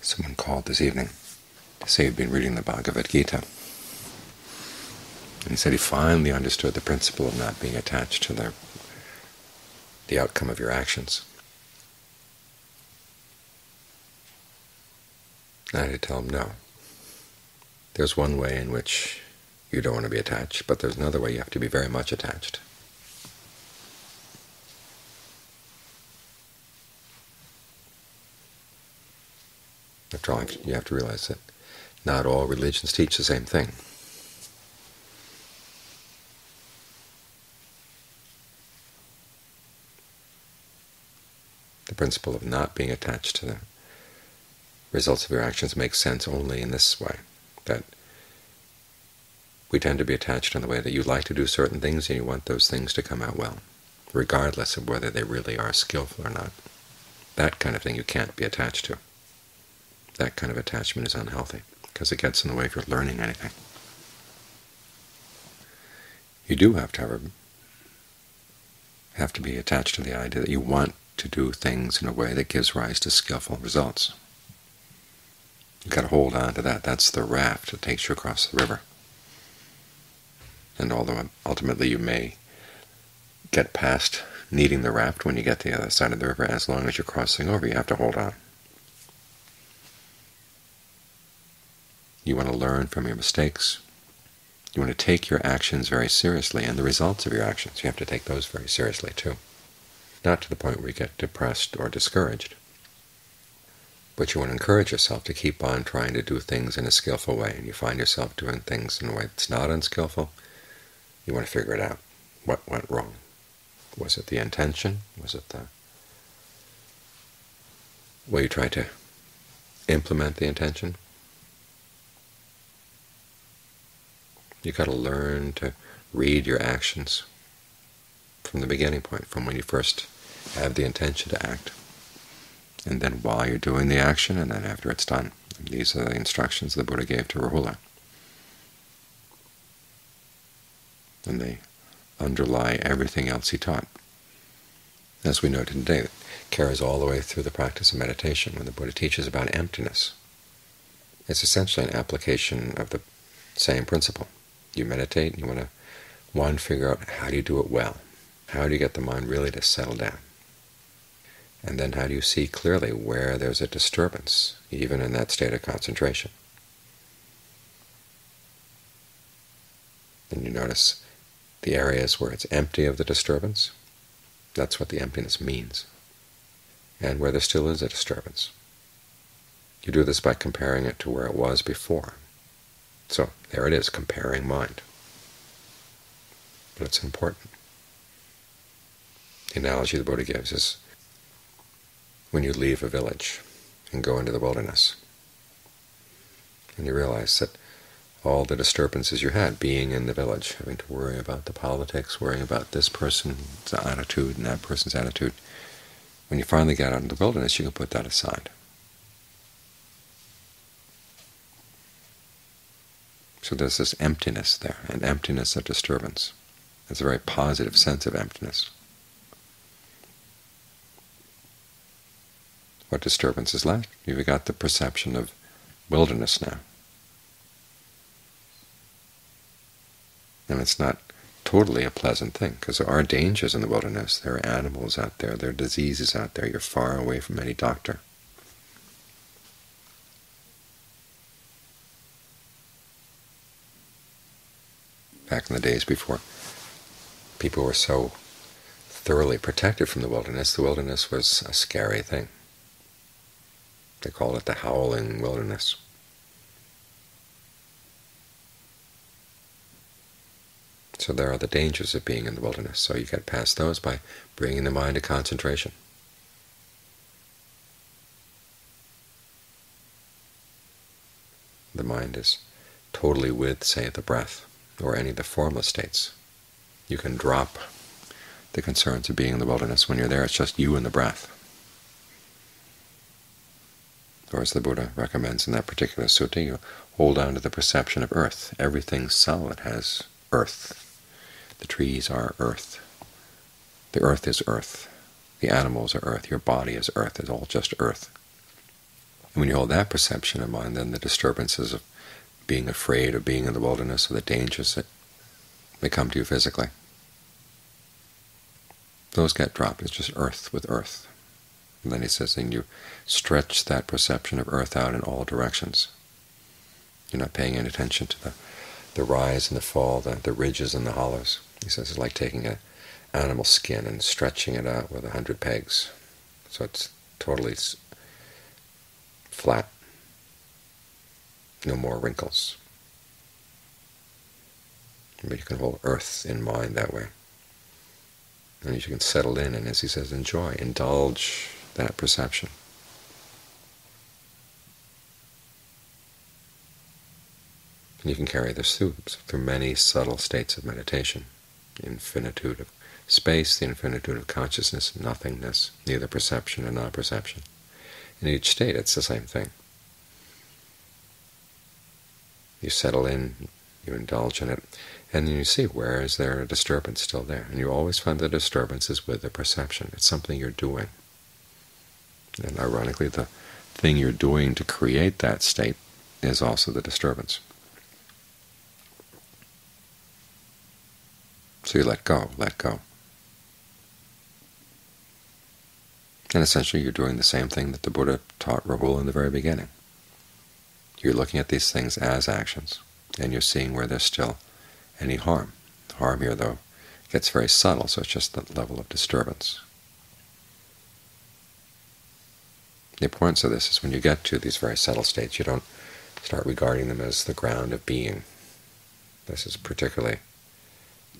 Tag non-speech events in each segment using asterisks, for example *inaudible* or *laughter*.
Someone called this evening to say he'd been reading the Bhagavad Gita. And he said he finally understood the principle of not being attached to the, the outcome of your actions. I had to tell him no. There's one way in which you don't want to be attached, but there's another way you have to be very much attached. After you have to realize that not all religions teach the same thing. The principle of not being attached to the results of your actions makes sense only in this way, that we tend to be attached in the way that you like to do certain things and you want those things to come out well, regardless of whether they really are skillful or not. That kind of thing you can't be attached to. That kind of attachment is unhealthy because it gets in the way of your learning anything. You do have to have, a, have to be attached to the idea that you want to do things in a way that gives rise to skillful results. You've got to hold on to that. That's the raft that takes you across the river. And although ultimately you may get past needing the raft when you get to the other side of the river, as long as you're crossing over, you have to hold on. You want to learn from your mistakes. You want to take your actions very seriously, and the results of your actions, you have to take those very seriously too. Not to the point where you get depressed or discouraged, but you want to encourage yourself to keep on trying to do things in a skillful way, and you find yourself doing things in a way that's not unskillful, you want to figure it out. What went wrong? Was it the intention? Was it the way you tried to implement the intention? You've got to learn to read your actions from the beginning point, from when you first have the intention to act, and then while you're doing the action, and then after it's done. These are the instructions the Buddha gave to Rahula. And they underlie everything else he taught. As we know today, it carries all the way through the practice of meditation when the Buddha teaches about emptiness. It's essentially an application of the same principle. You meditate, and you want to, one, figure out how do you do it well? How do you get the mind really to settle down? And then how do you see clearly where there's a disturbance, even in that state of concentration? And you notice the areas where it's empty of the disturbance, that's what the emptiness means, and where there still is a disturbance. You do this by comparing it to where it was before. So there it is, comparing mind. But it's important. The analogy the Buddha gives is when you leave a village and go into the wilderness, and you realize that all the disturbances you had being in the village, having to worry about the politics, worrying about this person's attitude and that person's attitude, when you finally get out into the wilderness, you can put that aside. So there's this emptiness there, an emptiness of disturbance. It's a very positive sense of emptiness. What disturbance is left? You've got the perception of wilderness now. And it's not totally a pleasant thing, because there are dangers in the wilderness. There are animals out there, there are diseases out there. You're far away from any doctor. Back in the days before people were so thoroughly protected from the wilderness, the wilderness was a scary thing. They called it the howling wilderness. So there are the dangers of being in the wilderness. So you get past those by bringing the mind to concentration. The mind is totally with, say, the breath or any of the formless states. You can drop the concerns of being in the wilderness when you're there. It's just you and the breath. Or as the Buddha recommends in that particular sutta, you hold on to the perception of earth. Everything solid has earth. The trees are earth. The earth is earth. The animals are earth. Your body is earth. It's all just earth. And when you hold that perception in mind, then the disturbances of being afraid of being in the wilderness or the dangers that may come to you physically, those get dropped. It's just earth with earth. And then he says, and you stretch that perception of earth out in all directions. You're not paying any attention to the, the rise and the fall, the, the ridges and the hollows. He says it's like taking an animal skin and stretching it out with a hundred pegs. So it's totally flat, no more wrinkles. But you can hold earth in mind that way. And you can settle in and, as he says, enjoy, indulge that perception. And you can carry this through, through many subtle states of meditation, infinitude of space, the infinitude of consciousness, nothingness, neither perception or non-perception. In each state it's the same thing. You settle in, you indulge in it, and then you see where is there a disturbance still there. And you always find the disturbance is with the perception. It's something you're doing. And ironically, the thing you're doing to create that state is also the disturbance. So you let go, let go. And essentially you're doing the same thing that the Buddha taught Rahula in the very beginning. You're looking at these things as actions, and you're seeing where there's still any harm. The Harm here, though, gets very subtle, so it's just the level of disturbance. The importance of this is when you get to these very subtle states, you don't start regarding them as the ground of being. This is particularly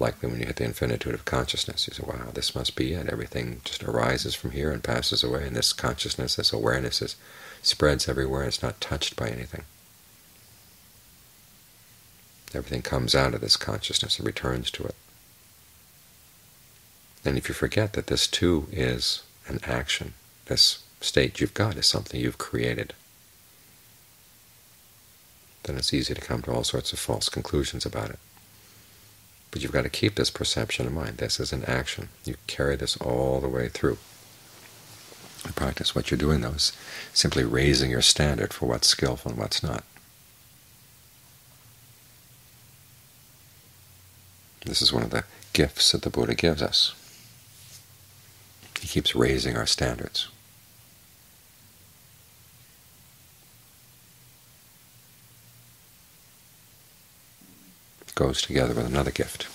likely when you hit the infinitude of consciousness. You say, wow, this must be it. Everything just arises from here and passes away, and this consciousness, this awareness is, spreads everywhere. It's not touched by anything. Everything comes out of this consciousness and returns to it. And if you forget that this too is an action, this state you've got is something you've created, then it's easy to come to all sorts of false conclusions about it. But you've got to keep this perception in mind. This is an action. You carry this all the way through. In practice, what you're doing, though, is simply raising your standard for what's skillful and what's not. This is one of the gifts that the Buddha gives us. He keeps raising our standards. It goes together with another gift.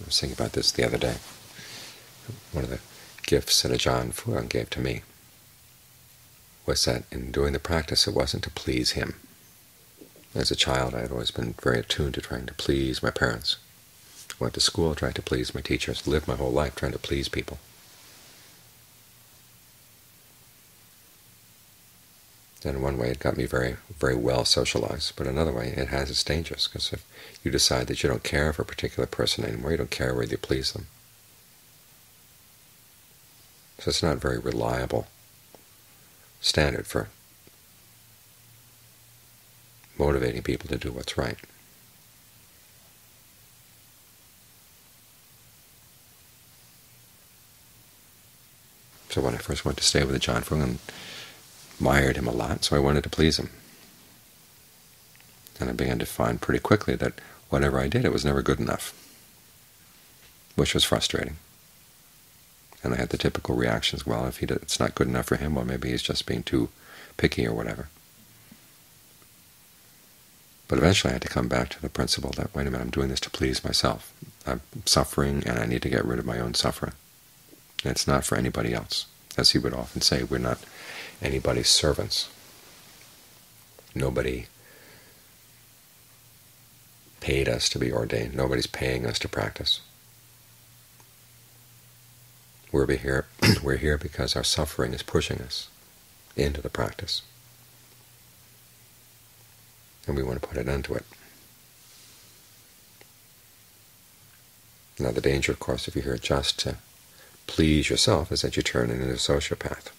I was thinking about this the other day. One of the gifts that Ajaan Fuang gave to me was that in doing the practice it wasn't to please him. As a child I had always been very attuned to trying to please my parents went to school, tried to please my teachers, lived my whole life trying to please people. In one way it got me very, very well socialized, but another way it has its dangers, because if you decide that you don't care for a particular person anymore, you don't care whether you please them. So it's not very reliable standard for motivating people to do what's right. So when I first went to stay with Ajaan Fuang, and admired him a lot, so I wanted to please him. And I began to find pretty quickly that whatever I did, it was never good enough, which was frustrating. And I had the typical reactions, well, if he did, it's not good enough for him, well, maybe he's just being too picky or whatever. But eventually I had to come back to the principle that, wait a minute, I'm doing this to please myself. I'm suffering, and I need to get rid of my own suffering. It's not for anybody else. As he would often say, we're not anybody's servants. Nobody paid us to be ordained. Nobody's paying us to practice. We're here, *clears throat* we're here because our suffering is pushing us into the practice. And we want to put an end to it. Now the danger, of course, if you're here just to please yourself is that you turn into a sociopath.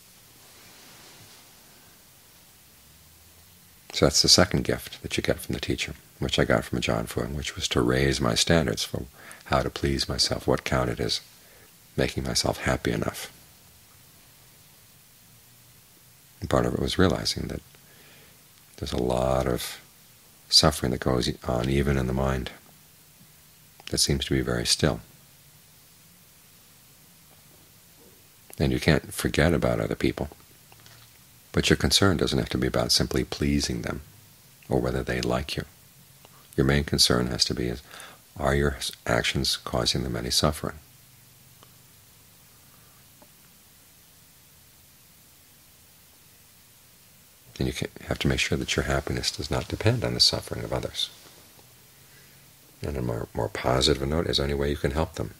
So that's the second gift that you get from the teacher, which I got from Ajaan Fuang, which was to raise my standards for how to please myself, what counted as making myself happy enough. And part of it was realizing that There's a lot of suffering that goes on even in the mind that seems to be very still. And you can't forget about other people. But your concern doesn't have to be about simply pleasing them or whether they like you. Your main concern has to be is, are your actions causing them any suffering? And you have to make sure that your happiness does not depend on the suffering of others. And a more, more positive note is any way you can help them.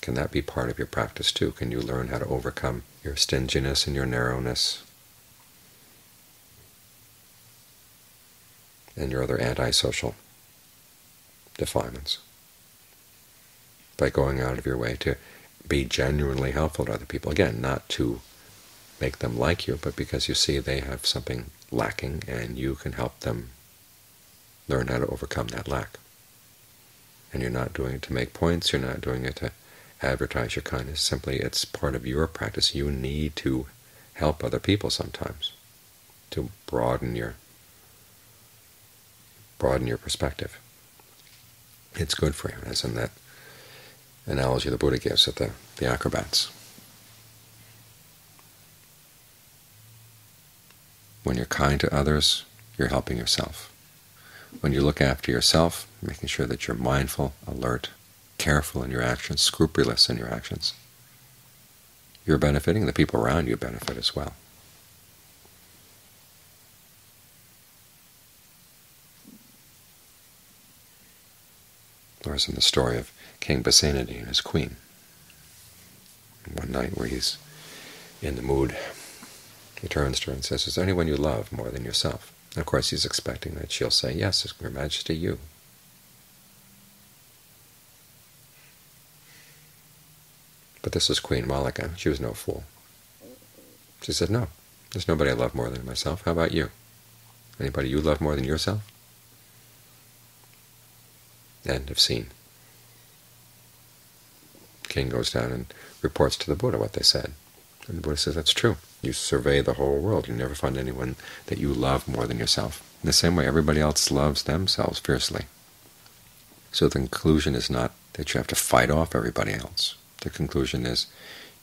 Can that be part of your practice too? Can you learn how to overcome your stinginess and your narrowness and your other antisocial defilements by going out of your way to be genuinely helpful to other people. Again, not to make them like you, but because you see they have something lacking and you can help them learn how to overcome that lack. And you're not doing it to make points, you're not doing it to advertise your kindness. Simply it's part of your practice. You need to help other people sometimes to broaden your broaden your perspective. It's good for you, as in that analogy the Buddha gives of the, the acrobats. When you're kind to others, you're helping yourself. When you look after yourself, making sure that you're mindful, alert, careful in your actions, scrupulous in your actions, you're benefiting, the people around you benefit as well. As in the story of King Pasenadi and his queen. One night where he's in the mood, he turns to her and says, is there anyone you love more than yourself? And of course he's expecting that she'll say, yes, Your Majesty, you. But this is Queen Mallika. She was no fool. She said, no, there's nobody I love more than myself. How about you? Anybody you love more than yourself? End of scene. King goes down and reports to the Buddha what they said. And the Buddha says, that's true. You survey the whole world. You never find anyone that you love more than yourself. In the same way, everybody else loves themselves fiercely. So the conclusion is not that you have to fight off everybody else. The conclusion is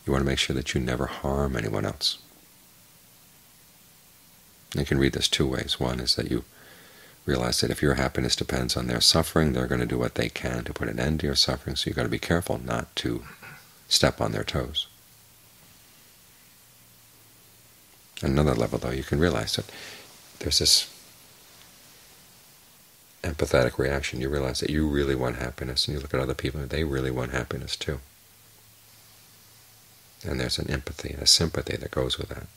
you want to make sure that you never harm anyone else. You can read this two ways. One is that you realize that if your happiness depends on their suffering, they're going to do what they can to put an end to your suffering, so you've got to be careful not to step on their toes. Another level, though, you can realize that there's this empathetic reaction. You realize that you really want happiness, and you look at other people, and they really want happiness too. And there's an empathy and a sympathy that goes with that.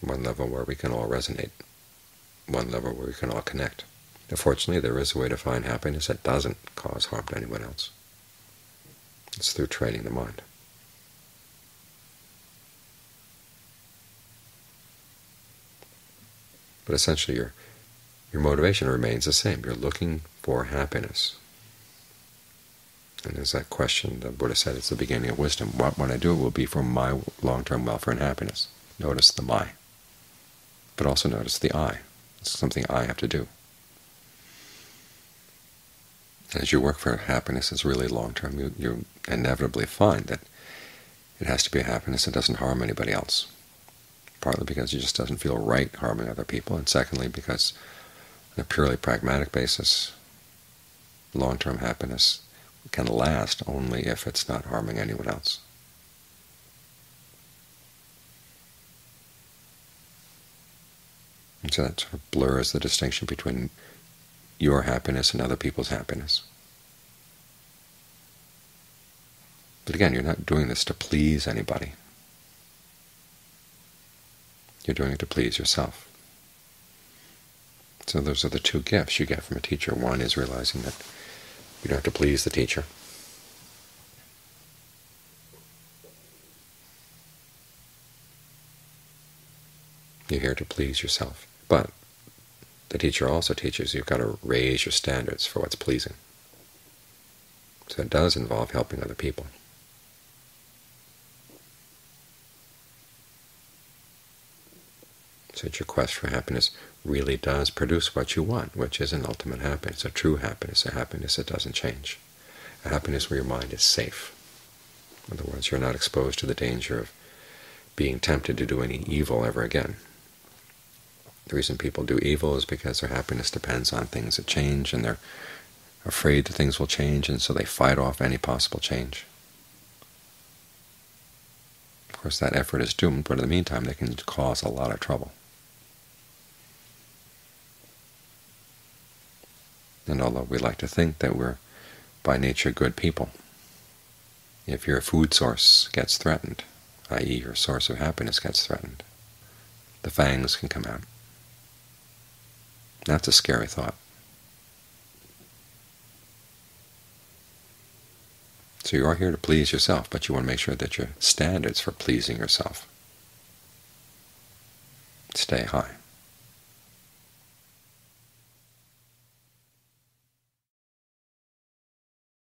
One level where we can all resonate one level where we can all connect. Fortunately, there is a way to find happiness that doesn't cause harm to anyone else. It's through training the mind. But essentially, your your motivation remains the same. You're looking for happiness. And as that question the Buddha said it's the beginning of wisdom. What when I do it will be for my long-term welfare and happiness. Notice the my. But also notice the I. It's something I have to do. As you work for happiness it's really long-term, you, you inevitably find that it has to be a happiness that doesn't harm anybody else, partly because it just doesn't feel right harming other people, and secondly because on a purely pragmatic basis, long-term happiness can last only if it's not harming anyone else. And so that sort of blurs the distinction between your happiness and other people's happiness. But again, you're not doing this to please anybody. You're doing it to please yourself. So those are the two gifts you get from a teacher. One is realizing that you don't have to please the teacher. You're here to please yourself. But the teacher also teaches you've got to raise your standards for what's pleasing. So it does involve helping other people. That your quest for happiness really does produce what you want, which is an ultimate happiness, a true happiness, a happiness that doesn't change, a happiness where your mind is safe. In other words, you're not exposed to the danger of being tempted to do any evil ever again. The reason people do evil is because their happiness depends on things that change, and they're afraid that things will change, and so they fight off any possible change. Of course, that effort is doomed, but in the meantime they can cause a lot of trouble. And although we like to think that we're by nature good people, if your food source gets threatened, i.e. your source of happiness gets threatened, the fangs can come out. That's a scary thought. So you are here to please yourself, but you want to make sure that your standards for pleasing yourself stay high.